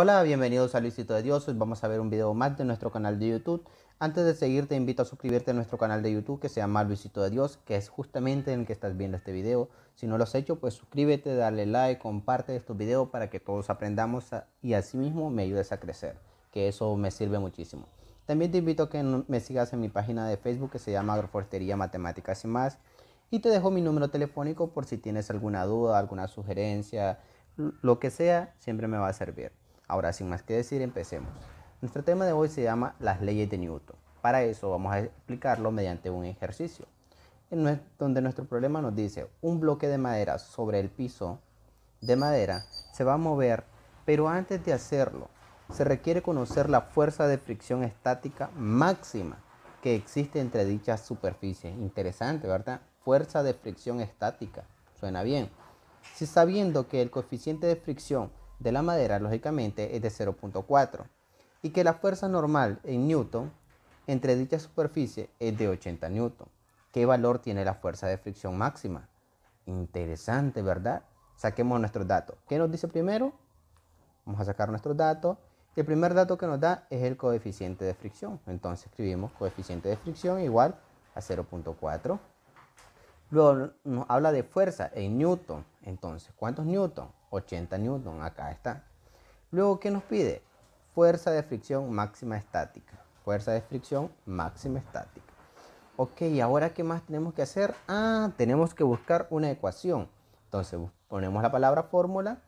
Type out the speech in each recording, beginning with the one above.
Hola, bienvenidos a Luisito de Dios. Hoy vamos a ver un video más de nuestro canal de YouTube. Antes de seguir, te invito a suscribirte a nuestro canal de YouTube que se llama Luisito de Dios, que es justamente en el que estás viendo este video. Si no lo has hecho, pues suscríbete, dale like, comparte estos videos para que todos aprendamos y asimismo me ayudes a crecer, que eso me sirve muchísimo. También te invito a que me sigas en mi página de Facebook que se llama Agroforestería Matemáticas y más. Y te dejo mi número telefónico por si tienes alguna duda, alguna sugerencia, lo que sea, siempre me va a servir. Ahora, sin más que decir, empecemos. Nuestro tema de hoy se llama las leyes de Newton. Para eso vamos a explicarlo mediante un ejercicio, en donde nuestro problema nos dice un bloque de madera sobre el piso de madera se va a mover, pero antes de hacerlo se requiere conocer la fuerza de fricción estática máxima que existe entre dichas superficies. Interesante, ¿verdad? Fuerza de fricción estática. Suena bien. Si sabiendo que el coeficiente de fricción de la madera, lógicamente, es de 0.4 y que la fuerza normal en newton entre dicha superficie es de 80 newton. ¿Qué valor tiene la fuerza de fricción máxima? Interesante, ¿verdad? Saquemos nuestros datos. ¿Qué nos dice primero? Vamos a sacar nuestros datos. El primer dato que nos da es el coeficiente de fricción. Entonces escribimos coeficiente de fricción igual a 0.4. Luego nos habla de fuerza en newton. Entonces, ¿cuántos newton? 80 newton, acá está. Luego, ¿qué nos pide? Fuerza de fricción máxima estática. Fuerza de fricción máxima estática. Ok, ahora qué más tenemos que hacer? Ah, tenemos que buscar una ecuación. Entonces, ponemos la palabra fórmula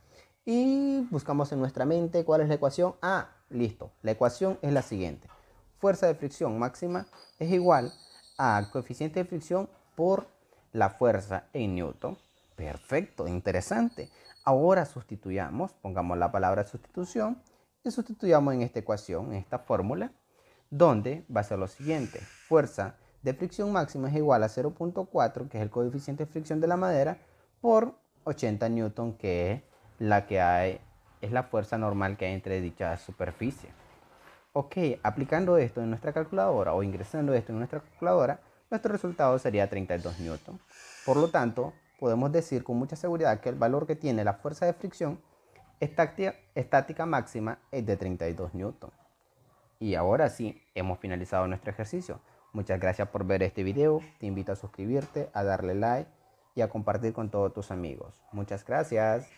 y buscamos en nuestra mente cuál es la ecuación. Ah, listo. La ecuación es la siguiente. Fuerza de fricción máxima es igual al coeficiente de fricción por la fuerza en newton. Perfecto, interesante. Ahora sustituyamos, pongamos la palabra sustitución y sustituyamos en esta ecuación, en esta fórmula, donde va a ser lo siguiente. Fuerza de fricción máxima es igual a 0.4, que es el coeficiente de fricción de la madera, por 80 newton, que es la que hay, es la fuerza normal que hay entre dicha superficie. Ok, aplicando esto en nuestra calculadora o ingresando esto en nuestra calculadora, nuestro resultado sería 32 newton. Por lo tanto, podemos decir con mucha seguridad que el valor que tiene la fuerza de fricción estática máxima es de 32 newton. Y ahora sí, hemos finalizado nuestro ejercicio. Muchas gracias por ver este video. Te invito a suscribirte, a darle like y a compartir con todos tus amigos. Muchas gracias.